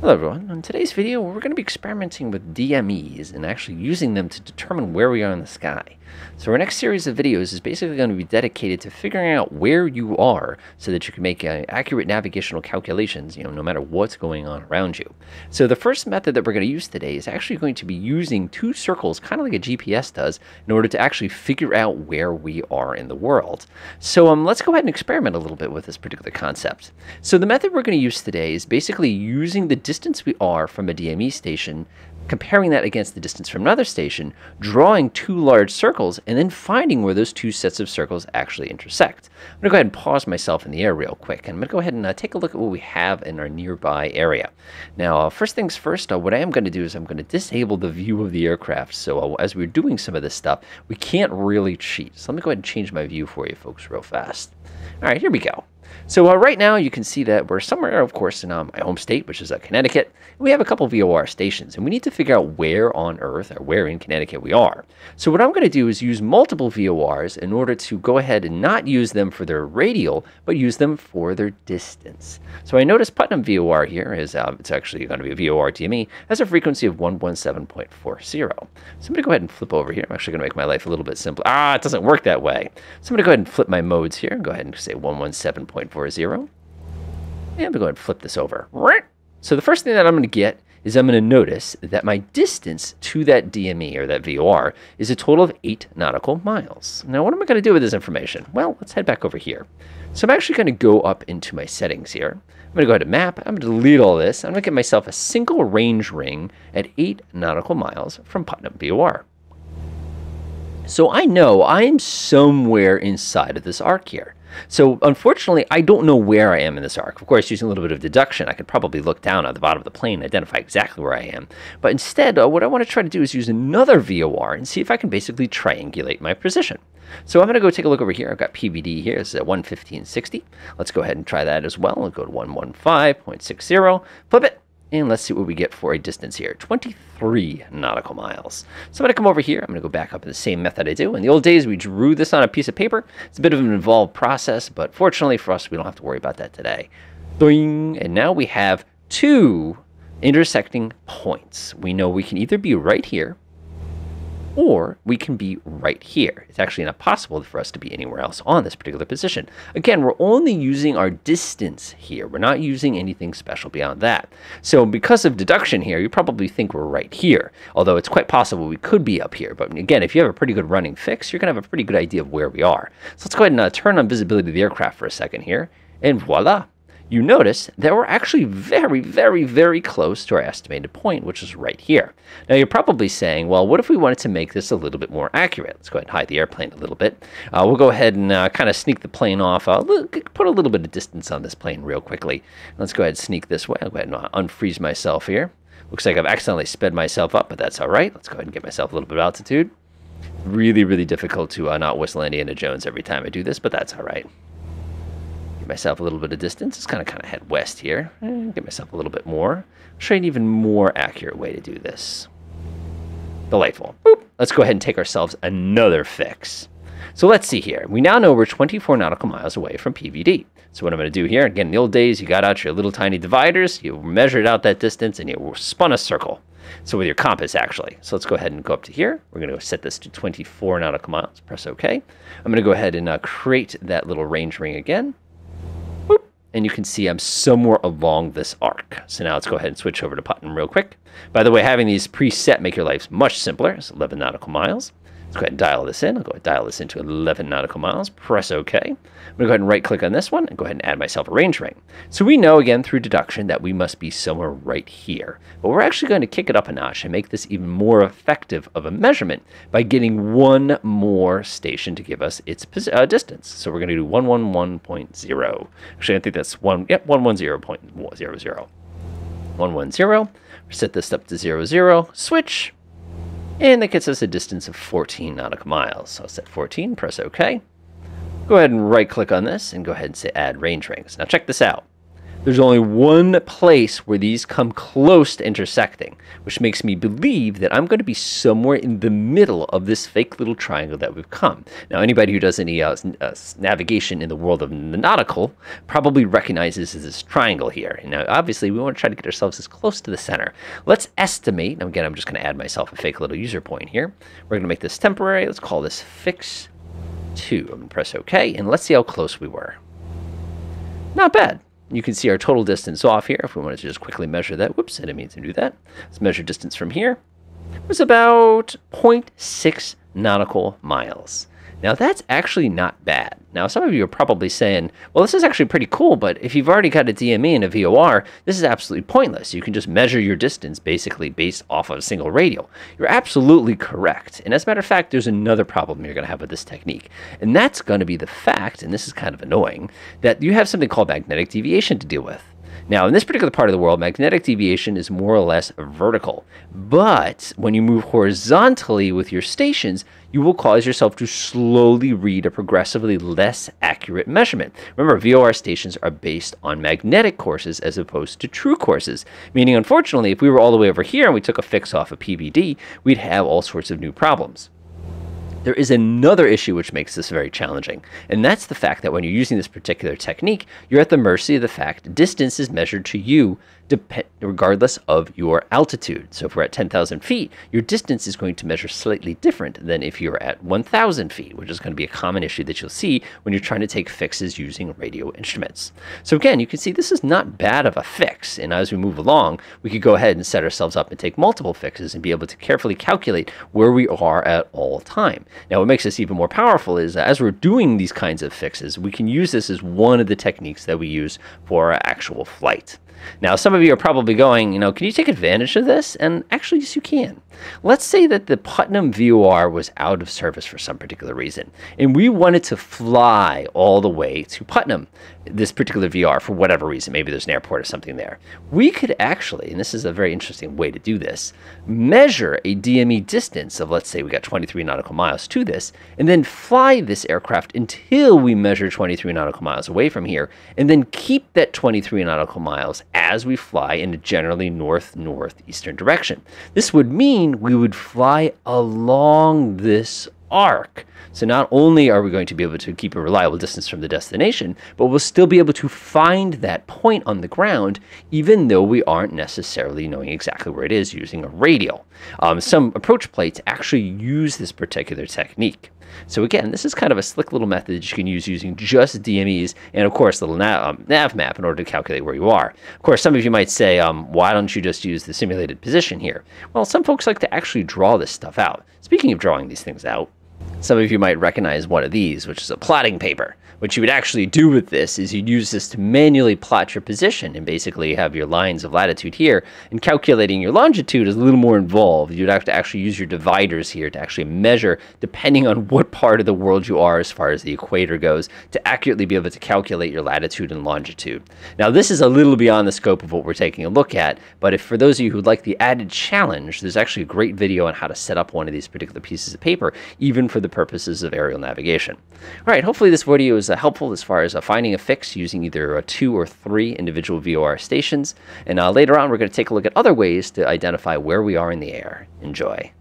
Hello everyone, in today's video we're going to be experimenting with DMEs and actually using them to determine where we are in the sky. So our next series of videos is basically going to be dedicated to figuring out where you are so that you can make uh, accurate navigational calculations, you know, no matter what's going on around you. So the first method that we're going to use today is actually going to be using two circles, kind of like a GPS does, in order to actually figure out where we are in the world. So um, let's go ahead and experiment a little bit with this particular concept. So the method we're going to use today is basically using the distance we are from a DME station comparing that against the distance from another station, drawing two large circles, and then finding where those two sets of circles actually intersect. I'm going to go ahead and pause myself in the air real quick, and I'm going to go ahead and uh, take a look at what we have in our nearby area. Now, uh, first things first, uh, what I am going to do is I'm going to disable the view of the aircraft, so uh, as we're doing some of this stuff, we can't really cheat. So let me go ahead and change my view for you folks real fast. All right, here we go. So uh, right now you can see that we're somewhere, of course, in um, my home state, which is uh, Connecticut. We have a couple VOR stations, and we need to figure out where on earth or where in Connecticut we are. So what I'm going to do is use multiple VORs in order to go ahead and not use them for their radial, but use them for their distance. So I notice Putnam VOR here is, uh, it's actually going to be a VOR DME, has a frequency of 117.40. So I'm going to go ahead and flip over here. I'm actually going to make my life a little bit simpler. Ah, it doesn't work that way. So I'm going to go ahead and flip my modes here and go ahead and say 117. 0.40. And I'm going to go ahead and flip this over. So the first thing that I'm going to get is I'm going to notice that my distance to that DME or that VOR is a total of eight nautical miles. Now, what am I going to do with this information? Well, let's head back over here. So I'm actually going to go up into my settings here. I'm going to go ahead to map. I'm going to delete all this. I'm going to get myself a single range ring at eight nautical miles from Putnam VOR. So I know I'm somewhere inside of this arc here. So unfortunately, I don't know where I am in this arc. Of course, using a little bit of deduction, I could probably look down at the bottom of the plane and identify exactly where I am. But instead, uh, what I want to try to do is use another VOR and see if I can basically triangulate my position. So I'm going to go take a look over here. I've got PVD here. It's at 115.60. Let's go ahead and try that as well. I'll go to 115.60, flip it, and let's see what we get for a distance here 23 nautical miles. So I'm going to come over here. I'm going to go back up in the same method I do. In the old days, we drew this on a piece of paper. It's a bit of an involved process, but fortunately for us, we don't have to worry about that today. Boing. And now we have two intersecting points. We know we can either be right here or we can be right here. It's actually not possible for us to be anywhere else on this particular position. Again, we're only using our distance here. We're not using anything special beyond that. So because of deduction here, you probably think we're right here, although it's quite possible we could be up here. But again, if you have a pretty good running fix, you're going to have a pretty good idea of where we are. So let's go ahead and uh, turn on visibility of the aircraft for a second here, and voila, you notice that we're actually very, very, very close to our estimated point, which is right here. Now, you're probably saying, well, what if we wanted to make this a little bit more accurate? Let's go ahead and hide the airplane a little bit. Uh, we'll go ahead and uh, kind of sneak the plane off. Uh, put a little bit of distance on this plane real quickly. Let's go ahead and sneak this way. I'll go ahead and uh, unfreeze myself here. Looks like I've accidentally sped myself up, but that's all right. Let's go ahead and get myself a little bit of altitude. Really, really difficult to uh, not whistle Indiana Jones every time I do this, but that's all right myself a little bit of distance. It's kind of kind of head west here. Eh, get myself a little bit more. I'll show you an even more accurate way to do this. Delightful. Boop. Let's go ahead and take ourselves another fix. So let's see here. We now know we're 24 nautical miles away from PVD. So what I'm going to do here, again, in the old days, you got out your little tiny dividers, you measured out that distance, and you spun a circle. So with your compass, actually. So let's go ahead and go up to here. We're going to set this to 24 nautical miles. Press OK. I'm going to go ahead and uh, create that little range ring again and you can see I'm somewhere along this arc. So now let's go ahead and switch over to Putnam real quick. By the way, having these preset make your life much simpler. It's 11 nautical miles. Let's go ahead and dial this in. I'll go ahead and dial this into 11 nautical miles. Press OK. I'm going to go ahead and right click on this one and go ahead and add myself a range ring. So we know again through deduction that we must be somewhere right here. But we're actually going to kick it up a notch and make this even more effective of a measurement by getting one more station to give us its uh, distance. So we're going to do 111.0. Actually, I think that's one, yep, 110.00. 110. Set this up to 00. Switch. And that gets us a distance of 14 nautical miles. So I'll set 14, press OK. Go ahead and right click on this and go ahead and say add range rings. Now check this out. There's only one place where these come close to intersecting, which makes me believe that I'm going to be somewhere in the middle of this fake little triangle that we've come. Now, anybody who does any uh, uh, navigation in the world of the nautical probably recognizes this triangle here. Now, obviously, we want to try to get ourselves as close to the center. Let's estimate. Again, I'm just going to add myself a fake little user point here. We're going to make this temporary. Let's call this fix 2. I'm going to press OK, and let's see how close we were. Not bad. You can see our total distance off here. If we wanted to just quickly measure that, whoops, I didn't mean to do that. Let's measure distance from here. It was about 0.6 nautical miles. Now that's actually not bad. Now some of you are probably saying, well, this is actually pretty cool, but if you've already got a DME and a VOR, this is absolutely pointless. You can just measure your distance basically based off of a single radial. You're absolutely correct. And as a matter of fact, there's another problem you're going to have with this technique. And that's going to be the fact, and this is kind of annoying, that you have something called magnetic deviation to deal with. Now, in this particular part of the world, magnetic deviation is more or less vertical. But when you move horizontally with your stations, you will cause yourself to slowly read a progressively less accurate measurement. Remember, VOR stations are based on magnetic courses as opposed to true courses, meaning, unfortunately, if we were all the way over here and we took a fix off a of PVD, we'd have all sorts of new problems. There is another issue which makes this very challenging, and that's the fact that when you're using this particular technique, you're at the mercy of the fact distance is measured to you regardless of your altitude. So if we're at 10,000 feet, your distance is going to measure slightly different than if you're at 1,000 feet, which is going to be a common issue that you'll see when you're trying to take fixes using radio instruments. So again, you can see this is not bad of a fix. And as we move along, we could go ahead and set ourselves up and take multiple fixes and be able to carefully calculate where we are at all time. Now, what makes this even more powerful is that as we're doing these kinds of fixes, we can use this as one of the techniques that we use for our actual flight. Now, some of you are probably going, you know, can you take advantage of this? And actually, yes, you can. Let's say that the Putnam VOR was out of service for some particular reason, and we wanted to fly all the way to Putnam, this particular VR, for whatever reason. Maybe there's an airport or something there. We could actually, and this is a very interesting way to do this, measure a DME distance of, let's say, we got 23 nautical miles to this, and then fly this aircraft until we measure 23 nautical miles away from here, and then keep that 23 nautical miles as we fly in a generally north northeastern direction. This would mean we would fly along this arc. So not only are we going to be able to keep a reliable distance from the destination, but we'll still be able to find that point on the ground, even though we aren't necessarily knowing exactly where it is using a radial. Um, some approach plates actually use this particular technique. So again, this is kind of a slick little method that you can use using just DMEs and of course the little nav, um, nav map in order to calculate where you are. Of course, some of you might say, um, why don't you just use the simulated position here? Well, some folks like to actually draw this stuff out. Speaking of drawing these things out, some of you might recognize one of these, which is a plotting paper. What you would actually do with this is you'd use this to manually plot your position and basically have your lines of latitude here. And calculating your longitude is a little more involved. You'd have to actually use your dividers here to actually measure, depending on what part of the world you are as far as the equator goes, to accurately be able to calculate your latitude and longitude. Now, this is a little beyond the scope of what we're taking a look at, but if for those of you who'd like the added challenge, there's actually a great video on how to set up one of these particular pieces of paper, even for the purposes of aerial navigation. All right, hopefully this video is uh, helpful as far as uh, finding a fix using either uh, two or three individual VOR stations. And uh, later on, we're going to take a look at other ways to identify where we are in the air. Enjoy.